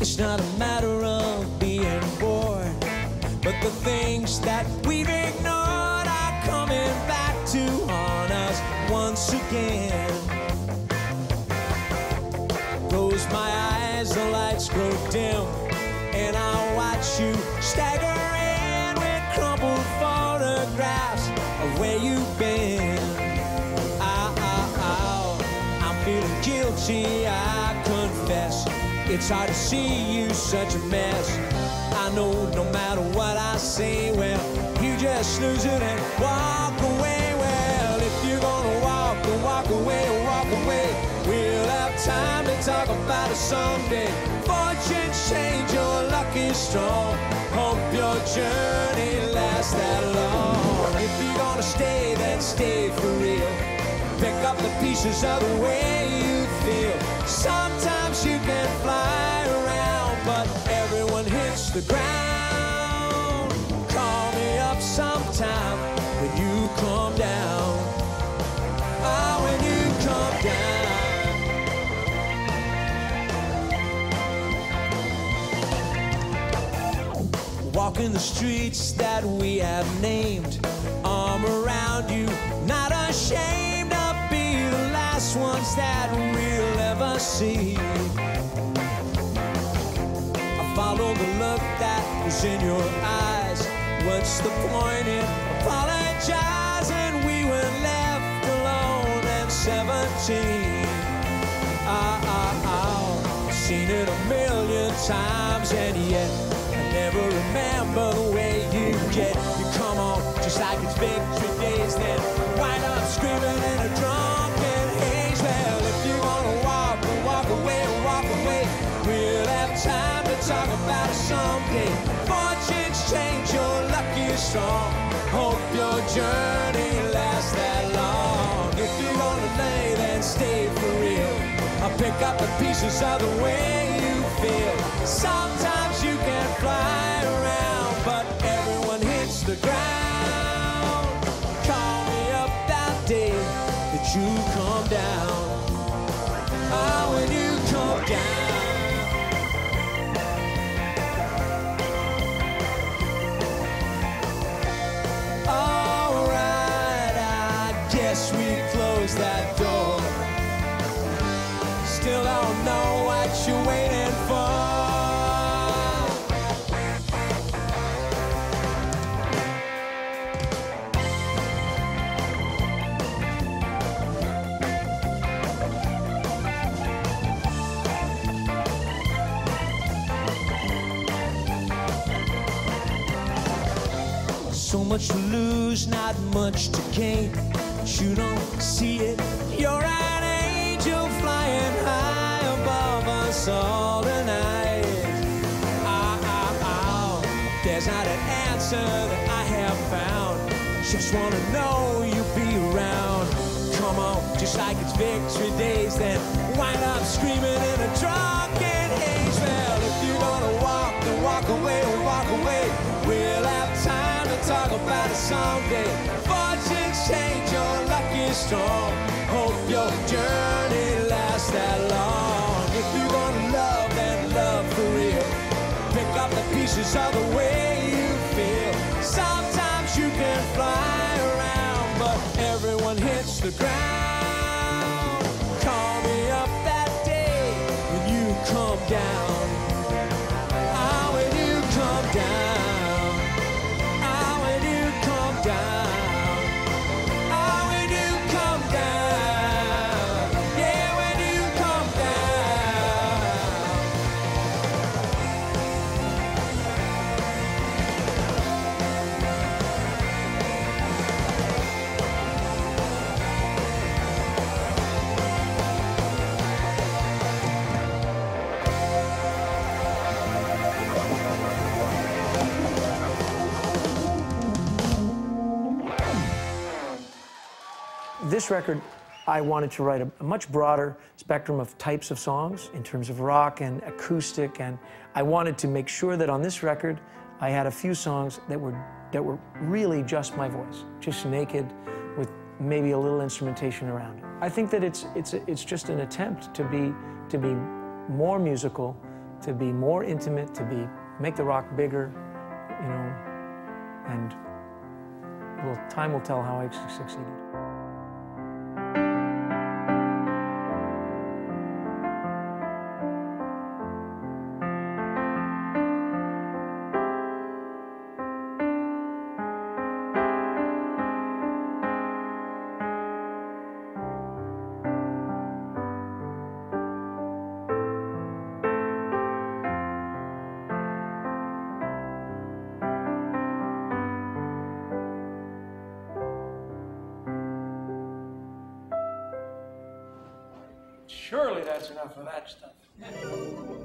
It's not a matter of being bored, but the things that we've ignored are coming back to haunt us once again. Close my eyes, the lights grow dim, and I watch you stagger in with crumpled photographs of where you've been. Ow, ow, ow. I'm feeling guilty, I. It's hard to see you such a mess. I know no matter what I say, well, you just snooze it and walk away. Well, if you're gonna walk, then walk away, walk away. We'll have time to talk about it someday. Fortune change, your luck is strong. Hope your journey lasts that long. If you're gonna stay, then stay for real. Pick up the pieces of the way you feel. Sometimes you can fly around, but everyone hits the ground. Call me up sometime when you come down. Ah, when you come down. Walking the streets that we have named, arm around you, not ashamed last ones that we'll ever see. I follow the look that was in your eyes. What's the point in apologizing? We were left alone at 17. Ah, ah, ah. I've seen it a million times, and yet I never remember the way you get. You come on just like it's victory days, then wind up screaming someday. Fortunes change, your luck is strong. Hope your journey lasts that long. If you're gonna lay, then stay for real. I'll pick up the pieces of the way you feel. Sometimes you can fly around, but everyone hits the ground. Call me up that day that you come down. Ah, when you come down. That door. Still don't know what you're waiting for. So much to lose, not much to gain. You don't see it. Just wanna know you'll be around. Come on, just like it's victory days, then wind up screaming in a drunken haze. Well, if you're gonna walk, then walk away, walk away. We'll have time to talk about it someday. Fortunes change, your luck is strong. Hope your journey lasts that long. If you're gonna love, then love for real. Pick up the pieces of the way the ground. This record, I wanted to write a, a much broader spectrum of types of songs in terms of rock and acoustic, and I wanted to make sure that on this record, I had a few songs that were that were really just my voice, just naked, with maybe a little instrumentation around it. I think that it's it's it's just an attempt to be to be more musical to be more intimate, to be make the rock bigger, you know, and well, time will tell how I succeeded. Surely that's enough of that stuff.